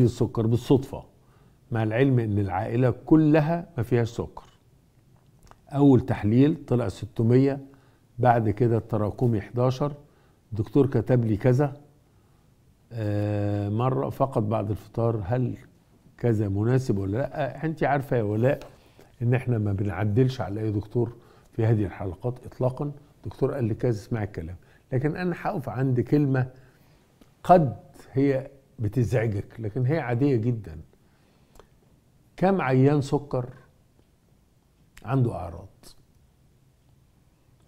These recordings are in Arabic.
السكر بالصدفة مع العلم إن العائلة كلها ما فيهاش سكر. أول تحليل طلع 600 بعد كده التراكمي 11 الدكتور كتب لي كذا. آه، مرة فقط بعد الفطار هل كذا مناسب ولا لأ؟ انت عارفة يا ولاء إن إحنا ما بنعدلش على أي دكتور في هذه الحلقات اطلاقا. دكتور قال لي كذا اسمع الكلام. لكن أنا هقف عند كلمة قد هي بتزعجك لكن هي عادية جدا. كم عيان سكر عنده أعراض؟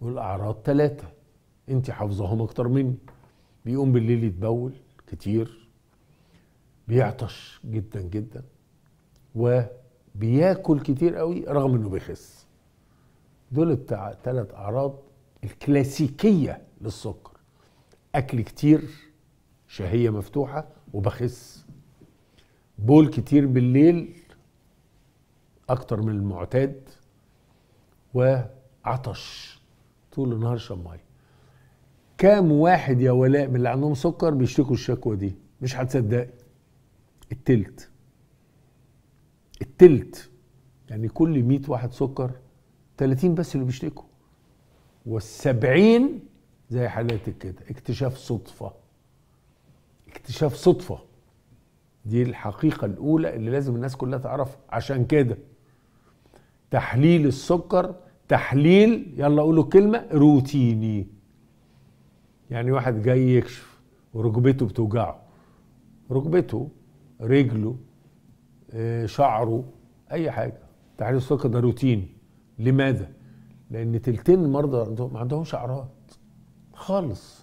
والأعراض ثلاثة أنت حافظاهم أكتر مني. بيقوم بالليل يتبول كتير بيعطش جدا جدا وبياكل كتير قوي رغم إنه بيخس. دول التع- ثلاث أعراض الكلاسيكية للسكر. أكل كتير شهية مفتوحة وبخس بول كتير بالليل أكتر من المعتاد وعطش طول النهار شرب مية. كام واحد يا ولاء من اللي عندهم سكر بيشتكوا الشكوى دي؟ مش هتصدقي التلت. التلت. يعني كل 100 واحد سكر 30 بس اللي بيشتكوا. والسبعين زي حالاتك كده اكتشاف صدفة. اكتشاف صدفة. دي الحقيقة الأولى اللي لازم الناس كلها تعرفها عشان كده تحليل السكر تحليل يلا قولوا كلمة روتيني. يعني واحد جاي يكشف وركبته بتوجعه. ركبته رجله آه، شعره أي حاجة. تحليل السكر ده روتيني. لماذا؟ لأن تلتين المرضى ما عندهمش أعراض. خالص.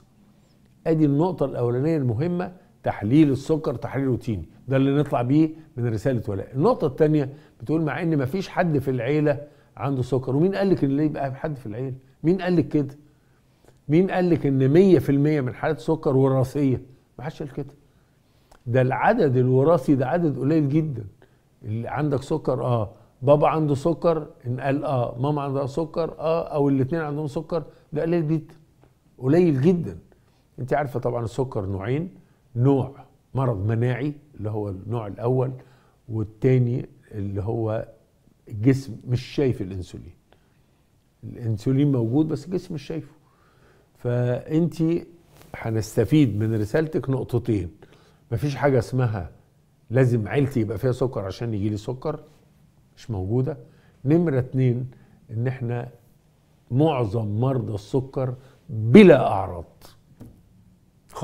ادي النقطة الأولانية المهمة تحليل السكر تحليل روتيني. ده اللي نطلع بيه من رسالة ولاء. النقطة الثانية بتقول مع إن ما فيش حد في العيلة عنده سكر ومين قال لك إن يبقى حد في العيلة؟ مين قال لك كده؟ مين قال لك إن 100% من حالات سكر وراثية؟ ما حدش قال كده. ده العدد الوراثي ده عدد قليل جدا. اللي عندك سكر آه. بابا عنده سكر إن قال آه. ماما عندها سكر آه. أو الاثنين عندهم سكر ده قليل جدا. قليل جدا. انت عارفة طبعا السكر نوعين نوع مرض مناعي اللي هو النوع الأول والتاني اللي هو الجسم مش شايف الإنسولين. الإنسولين موجود بس الجسم مش شايفه. فأنت هنستفيد من رسالتك نقطتين. مفيش حاجة اسمها لازم عيلتي يبقى فيها سكر عشان يجي لي سكر مش موجودة. نمرة اتنين إن إحنا معظم مرضى السكر بلا أعراض.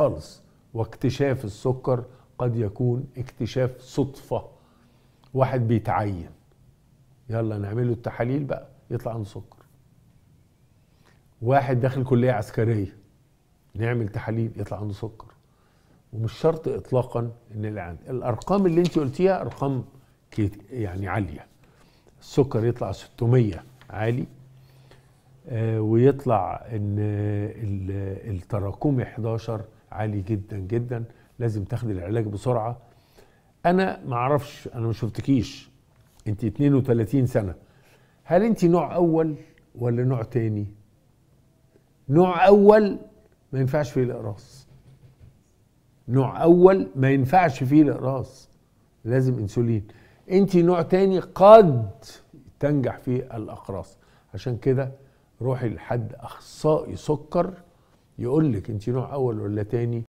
خالص. واكتشاف السكر قد يكون اكتشاف صدفة. واحد بيتعين. يلا نعمله التحاليل بقى. يطلع عنده سكر. واحد داخل كلية عسكرية. نعمل تحاليل يطلع عنده سكر. ومش شرط اطلاقا إن اللي الأرقام اللي أنت قلتيها أرقام يعني عالية. السكر يطلع 600 عالي. آه، ويطلع إن ال- التراكمي 11 عالي جدا جدا لازم تاخدي العلاج بسرعة. أنا ما أعرفش أنا ما شفتكيش. أنت 32 سنة. هل أنت نوع أول ولا نوع تاني؟ نوع أول ما ينفعش فيه الإقراص. نوع أول ما ينفعش فيه الإقراص. لازم إنسولين. أنت نوع تاني قد تنجح فيه الإقراص. عشان كده روحي لحد أخصائي سكر يقول لك انت نوع أول ولا تاني؟